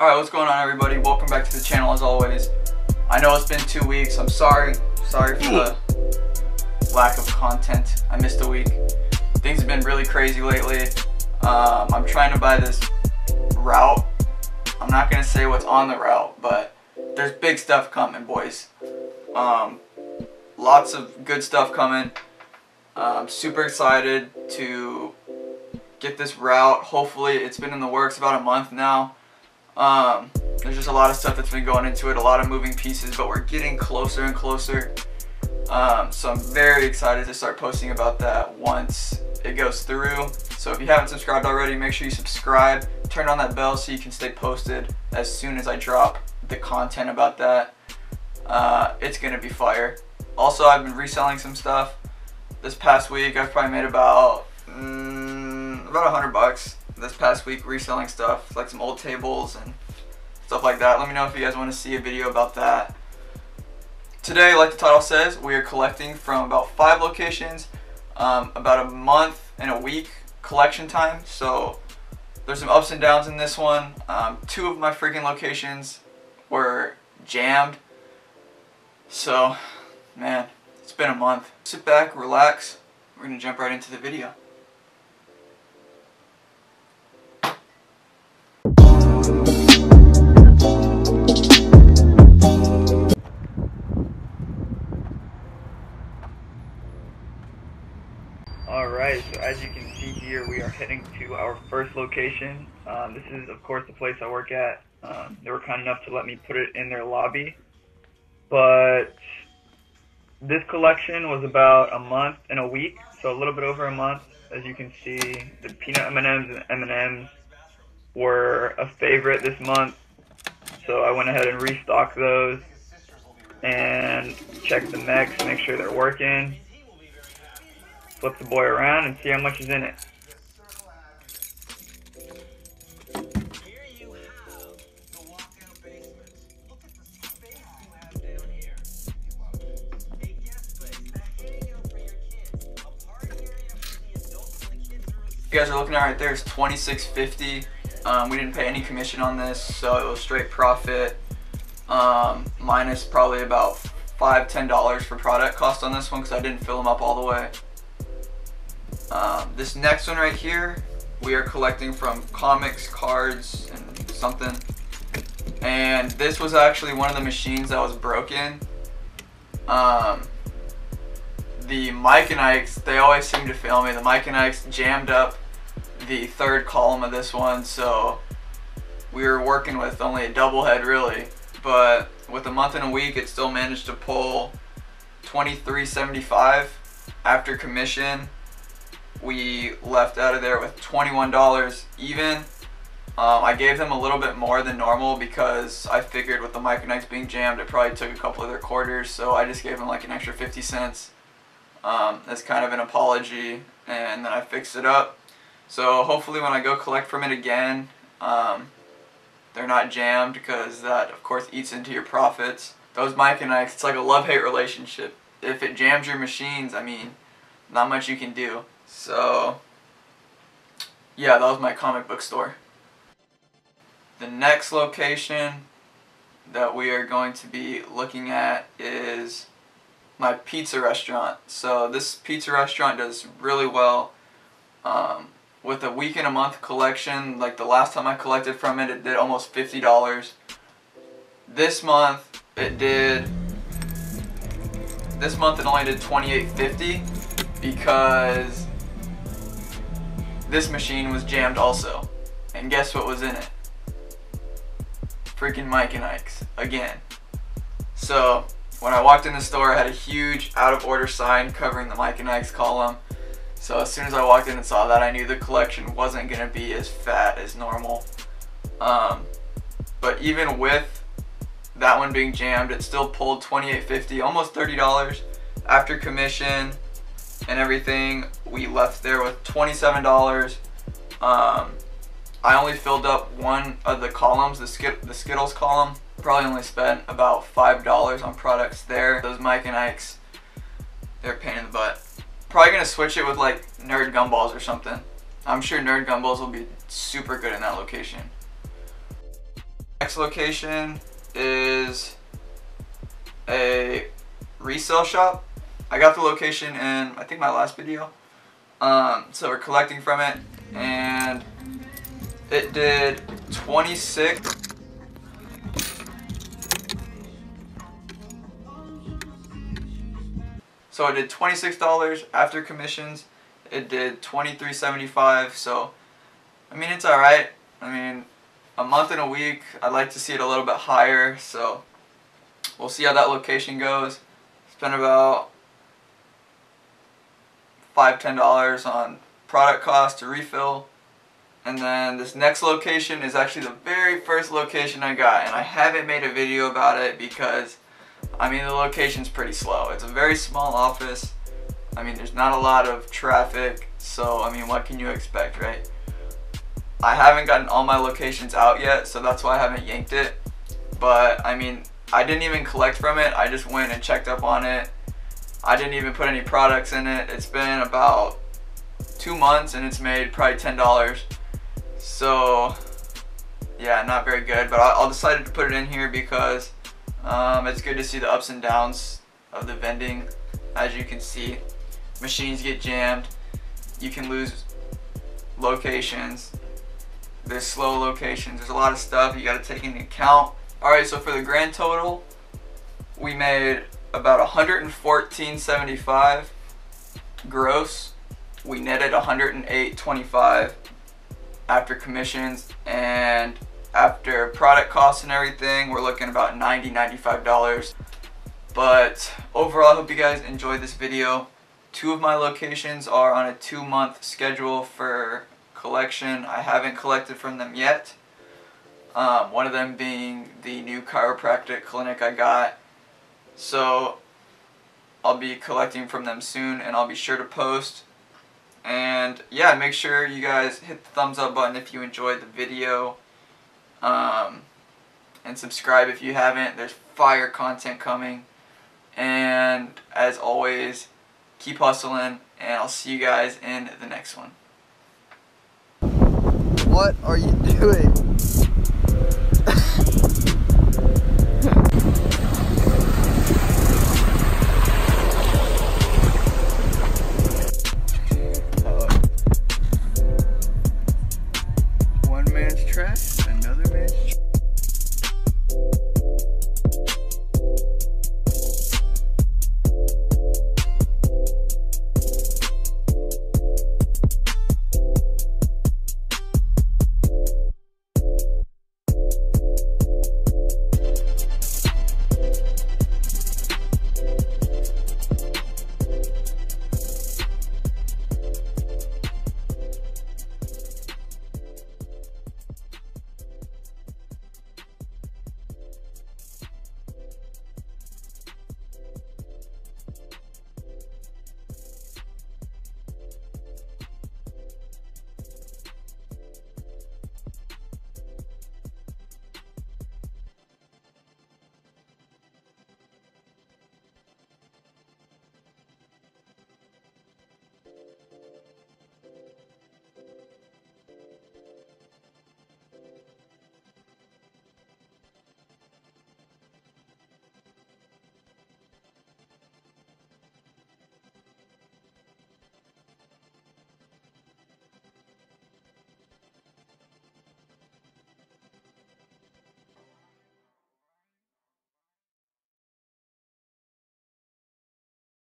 Alright, what's going on everybody? Welcome back to the channel as always. I know it's been two weeks. I'm sorry. Sorry for the lack of content. I missed a week. Things have been really crazy lately. Um, I'm trying to buy this route. I'm not going to say what's on the route, but there's big stuff coming, boys. Um, lots of good stuff coming. I'm super excited to get this route. Hopefully, it's been in the works about a month now. Um, there's just a lot of stuff that's been going into it, a lot of moving pieces, but we're getting closer and closer. Um, so I'm very excited to start posting about that once it goes through. So if you haven't subscribed already, make sure you subscribe, turn on that bell so you can stay posted as soon as I drop the content about that. Uh, it's gonna be fire. Also, I've been reselling some stuff. This past week, I've probably made about mm, about a hundred bucks this past week reselling stuff, like some old tables and stuff like that. Let me know if you guys want to see a video about that. Today, like the title says, we are collecting from about five locations, um, about a month and a week collection time. So there's some ups and downs in this one. Um, two of my freaking locations were jammed. So, man, it's been a month. Sit back, relax. We're to jump right into the video. Alright, so as you can see here, we are heading to our first location. Um, this is, of course, the place I work at. Um, they were kind enough to let me put it in their lobby. But this collection was about a month and a week, so a little bit over a month. As you can see, the peanut M&Ms and M&Ms were a favorite this month, so I went ahead and restocked those and checked the mechs, make sure they're working flip the boy around and see how much is in it. You guys are looking at right there is 26.50. Um, we didn't pay any commission on this, so it was straight profit. Um, minus probably about five, ten dollars for product cost on this one because I didn't fill them up all the way. Um, this next one right here, we are collecting from comics, cards, and something. And this was actually one of the machines that was broken. Um, the Mike and Ike's, they always seem to fail me. The Mike and Ike's jammed up the third column of this one, so we were working with only a double head really. But with a month and a week, it still managed to pull 23.75 after commission we left out of there with $21 even. Um, I gave them a little bit more than normal because I figured with the Ike's being jammed, it probably took a couple of their quarters, so I just gave them like an extra 50 cents um, as kind of an apology, and then I fixed it up. So hopefully when I go collect from it again, um, they're not jammed because that, of course, eats into your profits. Those Ike's, it's like a love-hate relationship. If it jams your machines, I mean, not much you can do. So, yeah, that was my comic book store. The next location that we are going to be looking at is my pizza restaurant. So this pizza restaurant does really well. Um, with a week and a month collection, like the last time I collected from it, it did almost $50. This month, it did, this month it only did $28.50 because this machine was jammed also. And guess what was in it? Freaking Mike and Ike's. Again. So, when I walked in the store, I had a huge out of order sign covering the Mike and Ike's column. So as soon as I walked in and saw that, I knew the collection wasn't going to be as fat as normal. Um, but even with that one being jammed, it still pulled $28.50, almost $30 after commission and everything. We left there with $27. Um, I only filled up one of the columns, the, the Skittles column. Probably only spent about $5 on products there. Those Mike and Ike's, they're a pain in the butt. Probably gonna switch it with like Nerd Gumballs or something. I'm sure Nerd Gumballs will be super good in that location. Next location is a resale shop. I got the location in I think my last video. Um, so we're collecting from it and it did 26 So it did $26 after commissions. It did $23.75. So, I mean, it's alright. I mean, a month and a week, I'd like to see it a little bit higher. So, we'll see how that location goes. It's been about five, ten dollars on product cost to refill. And then this next location is actually the very first location I got. And I haven't made a video about it because I mean, the location's pretty slow. It's a very small office. I mean, there's not a lot of traffic, so I mean, what can you expect, right? I haven't gotten all my locations out yet, so that's why I haven't yanked it. But, I mean, I didn't even collect from it. I just went and checked up on it. I didn't even put any products in it. It's been about two months and it's made probably $10. So, yeah, not very good. But I, I decided to put it in here because um, it's good to see the ups and downs of the vending. As you can see, machines get jammed. You can lose locations. There's slow locations. There's a lot of stuff you got to take into account. Alright, so for the grand total, we made about 114.75 gross. We netted 108.25 after commissions and after product costs and everything, we're looking about 90 $95. But overall, I hope you guys enjoyed this video. Two of my locations are on a two month schedule for collection. I haven't collected from them yet. Um, one of them being the new chiropractic clinic I got. So I'll be collecting from them soon and I'll be sure to post. And yeah, make sure you guys hit the thumbs up button if you enjoyed the video. Um, and subscribe if you haven't. There's fire content coming. And as always, keep hustling, and I'll see you guys in the next one. What are you doing?